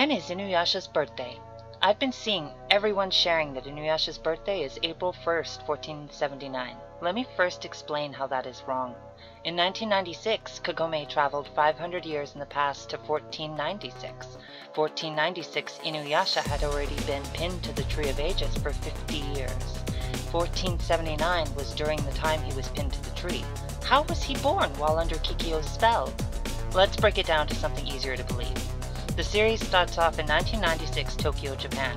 When is Inuyasha's birthday? I've been seeing everyone sharing that Inuyasha's birthday is April 1st, 1479. Let me first explain how that is wrong. In 1996, Kagome traveled 500 years in the past to 1496. 1496, Inuyasha had already been pinned to the Tree of Ages for 50 years. 1479 was during the time he was pinned to the tree. How was he born while under Kikyo's spell? Let's break it down to something easier to believe. The series starts off in 1996 Tokyo, Japan.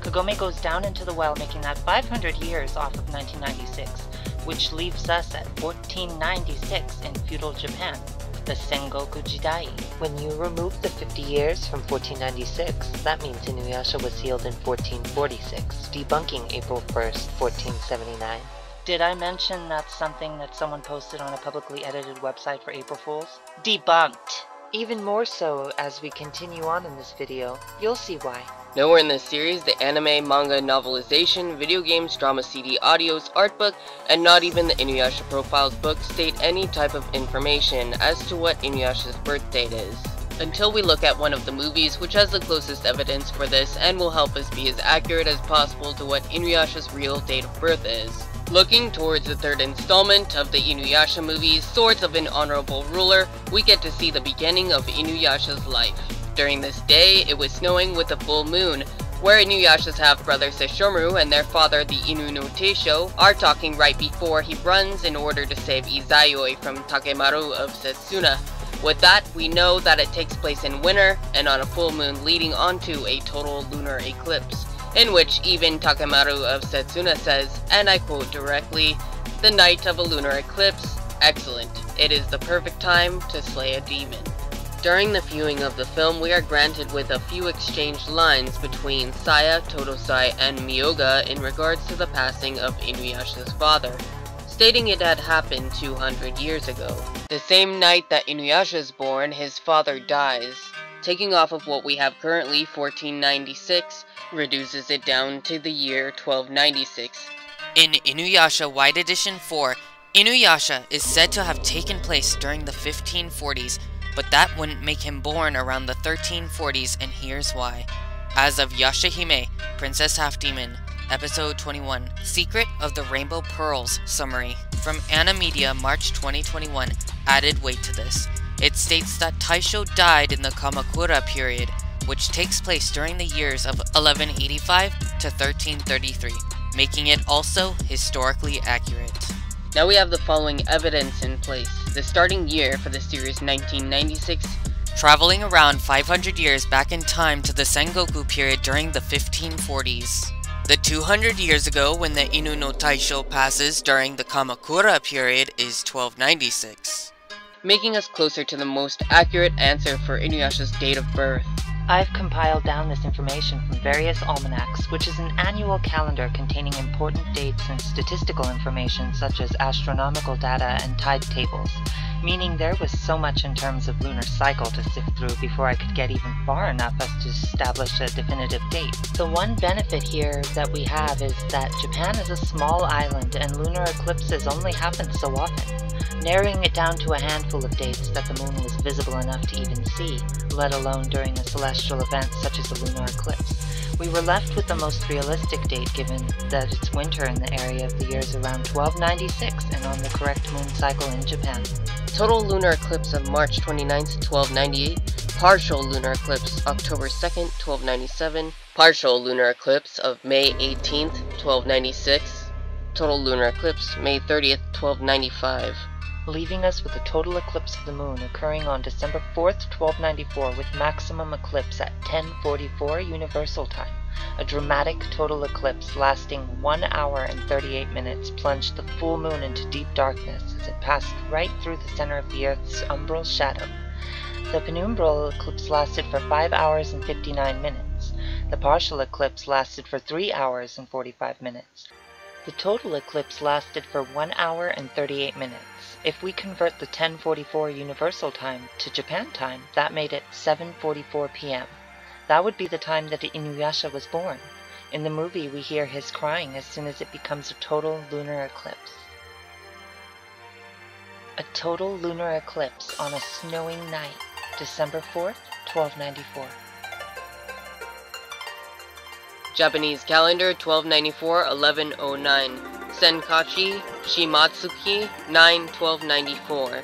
Kagome goes down into the well, making that 500 years off of 1996, which leaves us at 1496 in feudal Japan, the Sengoku Jidai. When you remove the 50 years from 1496, that means Inuyasha was sealed in 1446, debunking April 1st, 1479. Did I mention that's something that someone posted on a publicly edited website for April Fools? Debunked! Even more so as we continue on in this video, you'll see why. Nowhere in this series, the anime, manga, novelization, video games, drama CD, audios, art book, and not even the Inuyasha Profiles book state any type of information as to what Inuyasha's birth date is. Until we look at one of the movies which has the closest evidence for this and will help us be as accurate as possible to what Inuyasha's real date of birth is. Looking towards the third installment of the Inuyasha movies, Swords of an Honorable Ruler, we get to see the beginning of Inuyasha's life. During this day, it was snowing with a full moon, where Inuyasha's half-brother Sesshomaru and their father the Inu no Taisho are talking right before he runs in order to save Izayoi from Takemaru of Setsuna. With that, we know that it takes place in winter and on a full moon leading onto a total lunar eclipse in which even Takemaru of Setsuna says, and I quote directly, The night of a lunar eclipse, excellent. It is the perfect time to slay a demon. During the viewing of the film, we are granted with a few exchanged lines between Saya, Totosai, and Myoga in regards to the passing of Inuyasha's father, stating it had happened 200 years ago. The same night that Inuyasha is born, his father dies. Taking off of what we have currently, 1496, reduces it down to the year 1296. In Inuyasha Wide Edition 4, Inuyasha is said to have taken place during the 1540s, but that wouldn't make him born around the 1340s, and here's why. As of Yashahime, Princess Half Demon, Episode 21, Secret of the Rainbow Pearls Summary, from Animedia March 2021, added weight to this. It states that Taisho died in the Kamakura period, which takes place during the years of 1185 to 1333, making it also historically accurate. Now we have the following evidence in place. The starting year for the series 1996 traveling around 500 years back in time to the Sengoku period during the 1540s. The 200 years ago when the Inu no Taisho passes during the Kamakura period is 1296. Making us closer to the most accurate answer for Inuyasha's date of birth. I've compiled down this information from various almanacs, which is an annual calendar containing important dates and statistical information such as astronomical data and tide tables, meaning there was so much in terms of lunar cycle to sift through before I could get even far enough as to establish a definitive date. The one benefit here that we have is that Japan is a small island and lunar eclipses only happen so often narrowing it down to a handful of dates that the moon was visible enough to even see, let alone during a celestial event such as a lunar eclipse. We were left with the most realistic date given that it's winter in the area of the years around 1296 and on the correct moon cycle in Japan. Total lunar eclipse of March 29th, 1298. Partial lunar eclipse October 2nd, 1297. Partial lunar eclipse of May 18th, 1296. Total lunar eclipse May 30th, 1295 leaving us with a total eclipse of the moon occurring on December 4th, 1294 with maximum eclipse at 1044 Universal Time. A dramatic total eclipse lasting 1 hour and 38 minutes plunged the full moon into deep darkness as it passed right through the center of the Earth's umbral shadow. The penumbral eclipse lasted for 5 hours and 59 minutes. The partial eclipse lasted for 3 hours and 45 minutes. The total eclipse lasted for 1 hour and 38 minutes. If we convert the 1044 Universal Time to Japan time, that made it 7.44 p.m. That would be the time that Inuyasha was born. In the movie, we hear his crying as soon as it becomes a total lunar eclipse. A total lunar eclipse on a snowing night, December 4th, 1294. Japanese calendar 1294-1109. Senkachi Shimatsuki 9 1294.